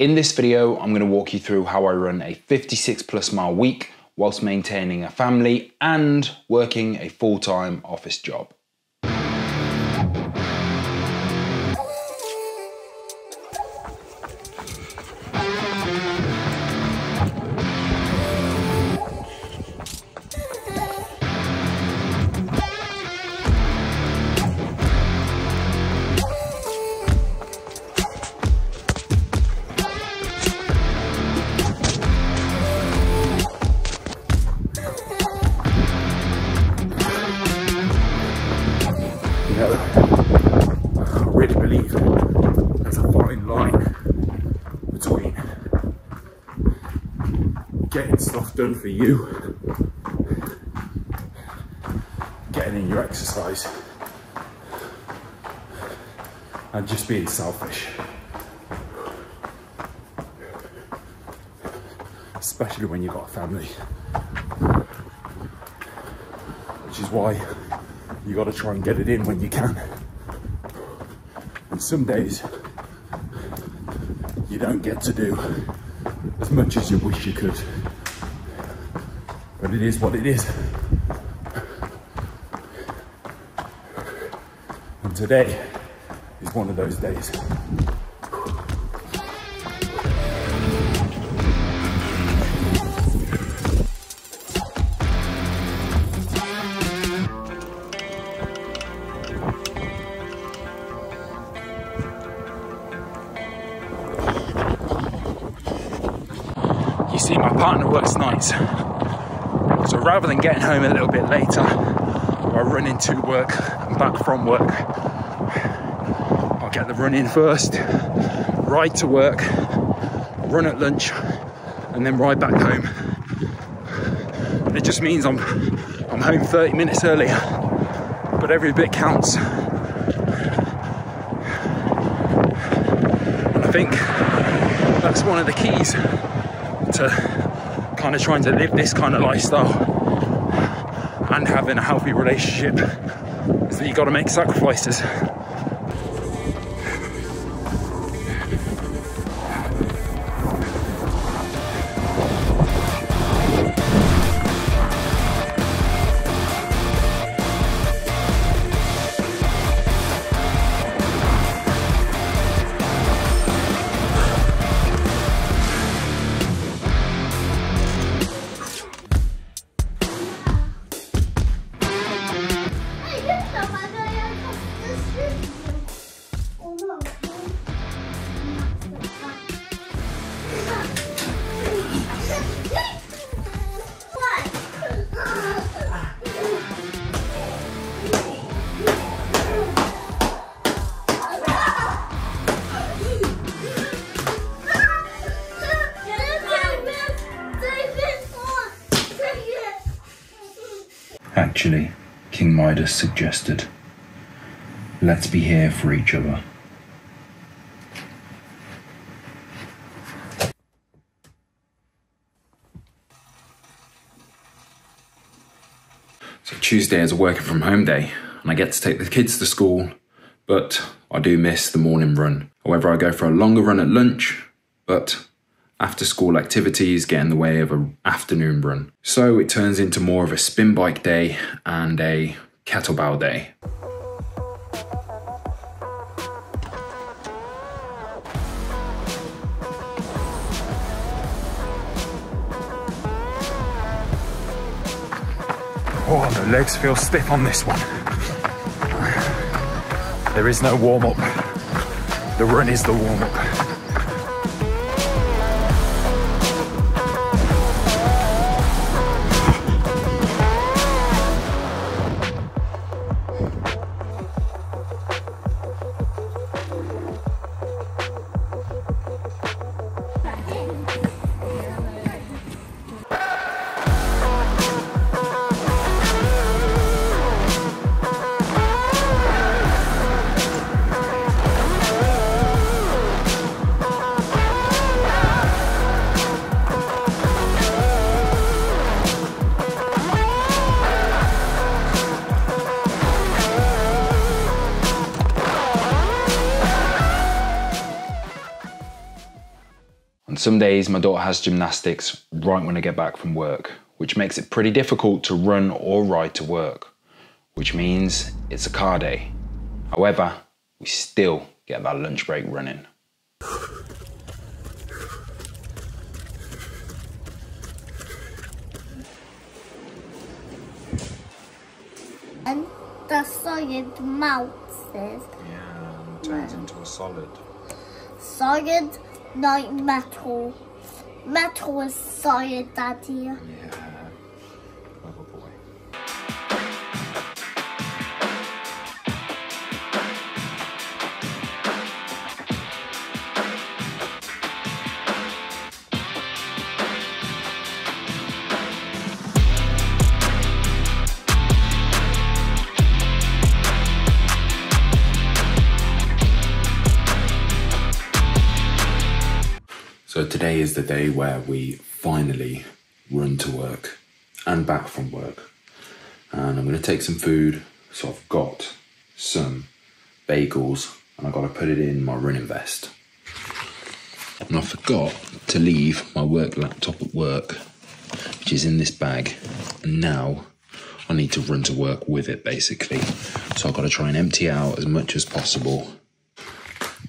In this video, I'm to walk you through how I run a 56 plus mile week whilst maintaining a family and working a full-time office job. Getting stuff done for you, getting in your exercise, and just being selfish. Especially when you've got a family. Which is why you got to try and get it in when you can. And some days you don't get to do as much as you wish you could. But it is what it is. And today is one of those days. You see my partner works nights. So rather than getting home a little bit later, or run into work and back from work, I'll get the run in first, ride to work, run at lunch, and then ride back home. It just means I'm I'm home 30 minutes earlier, but every bit counts. And I think that's one of the keys to kind of trying to live this kind of lifestyle and having a healthy relationship is that you got to make sacrifices. Actually, King Midas suggested, let's be here for each other. So Tuesday is a working from home day and I get to take the kids to school, but I do miss the morning run. However, I go for a longer run at lunch, but after school activities get in the way of an afternoon run. So it turns into more of a spin bike day and a kettlebell day. Oh, the legs feel stiff on this one. There is no warm up. The run is the warm up. Some days, my daughter has gymnastics right when I get back from work, which makes it pretty difficult to run or ride to work, which means it's a car day. However, we still get that lunch break running. And the solid melted. Yeah, turns into a solid. Solid, like metal. Metal is solid, Daddy. Yeah. Today is the day where we finally run to work and back from work. And I'm going to take some food. So I've got some bagels and I've got to put it in my running vest. And I forgot to leave my work laptop at work, which is in this bag. And now I need to run to work with it basically. So I've got to try and empty out as much as possible.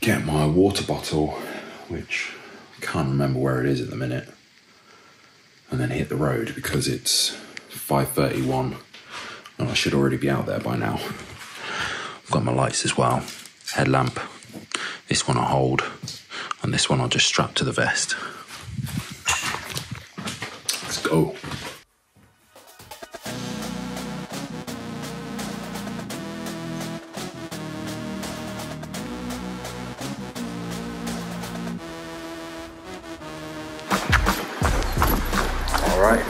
Get my water bottle, which can't remember where it is at the minute. And then hit the road because it's 5:31 and I should already be out there by now. I've got my lights as well. Headlamp. This one I hold and this one I'll just strap to the vest. Let's go. All right,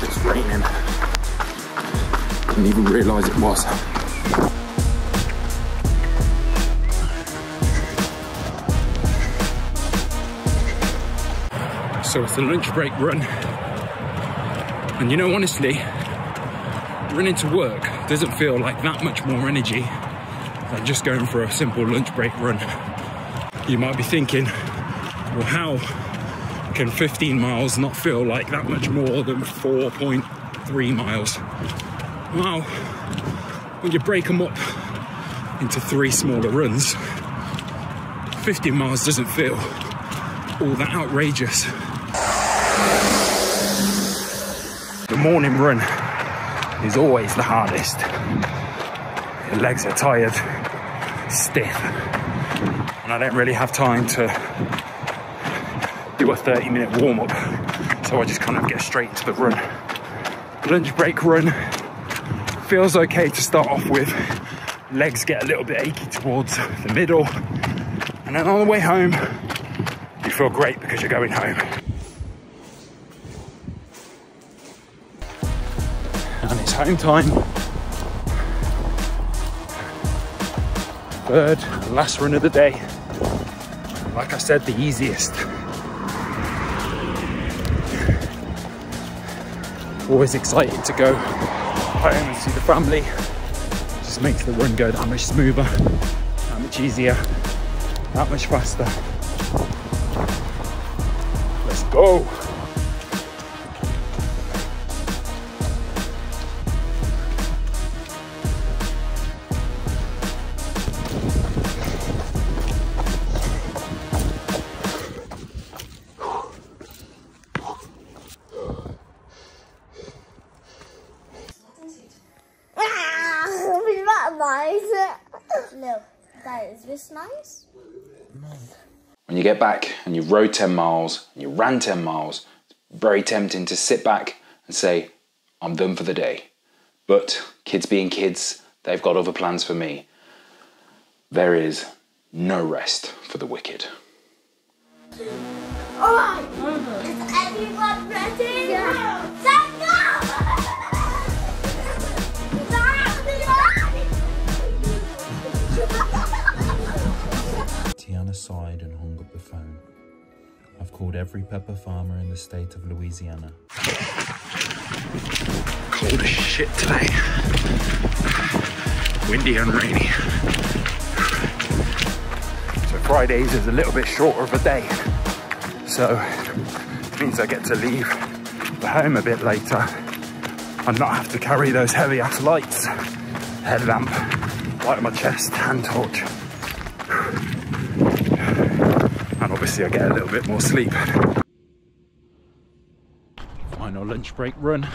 it's raining. Didn't even realise it was. So it's a lunch break run. And you know, honestly, running to work doesn't feel like that much more energy than just going for a simple lunch break run. You might be thinking, well, how can 15 miles not feel like that much more than 4.3 miles? Well, when you break them up into three smaller runs, 15 miles doesn't feel all that outrageous. The morning run is always the hardest. Your legs are tired, stiff, and I don't really have time to do a 30 minute warm up. So I just kind of get straight into the run. Lunch break run feels okay to start off with. Legs get a little bit achy towards the middle. And then on the way home, you feel great because you're going home. And it's home time. Third, last run of the day. Like I said, the easiest. Always excited to go home and see the family. Just makes the run go that much smoother, that much easier, that much faster. Let's go. No, that is this nice? When you get back and you've rode 10 miles and you ran 10 miles, it's very tempting to sit back and say, I'm done for the day. But kids being kids, they've got other plans for me. There is no rest for the wicked. Alright, is everyone ready? Yeah. Sighed and hung up the phone. I've called every pepper farmer in the state of Louisiana. Cold as shit today. Windy and rainy. So Fridays is a little bit shorter of a day. So it means I get to leave the home a bit later and not have to carry those heavy ass lights, headlamp, light on my chest, hand torch. Obviously I get a little bit more sleep. Final lunch break run.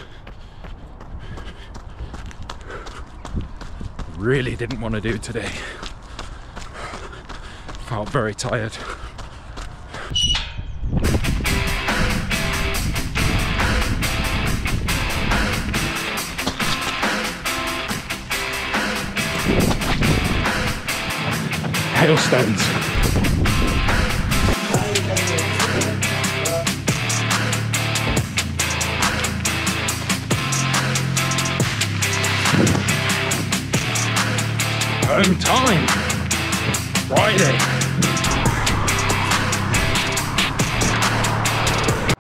Really didn't want to do today. Felt very tired. Hailstones. Home time. Friday.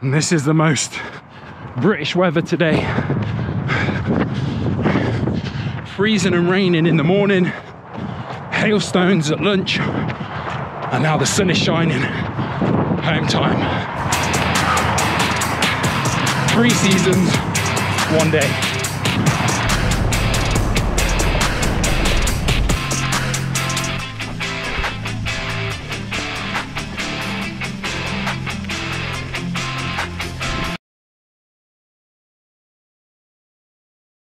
And this is the most British weather today. Freezing and raining in the morning, hailstones at lunch, and now the sun is shining. Home time. Three seasons, one day.